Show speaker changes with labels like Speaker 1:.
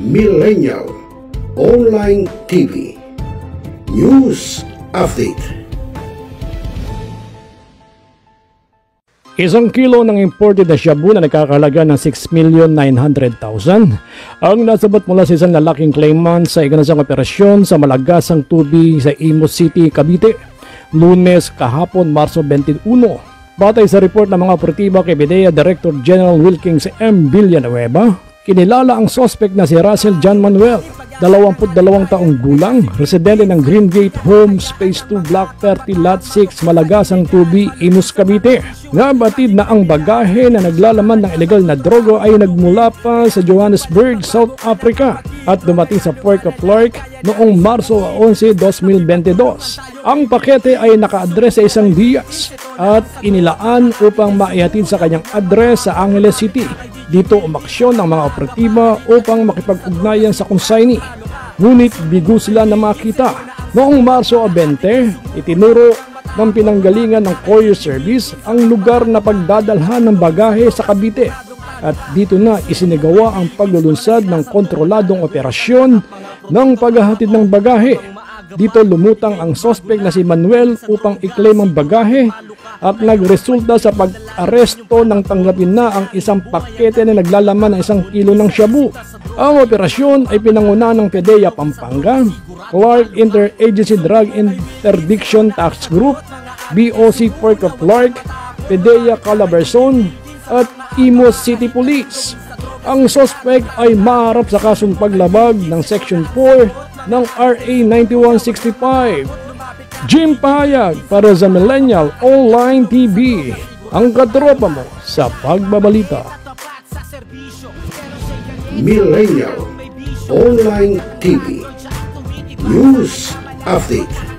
Speaker 1: Millennial Online TV News Update
Speaker 2: Isang kilo ng imported na shabu na nagkakalaga ng 6,900,000 ang nasabot mula sa isang lalaking claimant sa iganasang operasyon sa Malagasang Tubig sa Imo City, Cavite, lunes kahapon Marso 21. Batay sa report ng mga operatiba kay BIDEA Director General Wilkins M. Villanueva, kinilala ang suspect na si Russell John Manuel 22 taong gulang, residente ng Greengate Home, Space 2 Block 30 Lot 6, Malagasang Tubi, Imus, Cavite. Nabatid na ang bagahe na naglalaman ng ilegal na drogo ay nagmula pa sa Johannesburg, South Africa at dumating sa Port of Clark noong Marso 11, 2022. Ang pakete ay naka-address sa isang Diaz at inilaan upang maihatid sa kanyang address sa Angeles City. Dito umaksyon ng mga operatiba upang makipag-ugnayan sa consignee. Ngunit bigo sila na makita. Noong Marso 20, itinuro ng pinanggalingan ng courier service ang lugar na pagdadalhan ng bagahe sa Cavite at dito na isinagawa ang paglulunsad ng kontroladong operasyon ng paghahatid ng bagahe. Dito lumutang ang sospek na si Manuel upang i-claim ang bagahe at nagresulta sa pag-aresto ng tanggapin na ang isang pakete na naglalaman ng isang kilo ng shabu. Ang operasyon ay pinanguna ng PDEA Pampanga, Clark Interagency Drug Interdiction Tax Group, BOC Port of Clark, PDEA Calabarzon at Imo City Police. Ang suspect ay maharap sa kasong paglabag ng Section 4 ng RA 9165 Jim Payag para sa Millennial Online TV. Ang katropa mo sa pagbabalita.
Speaker 1: Millennial Online TV News Update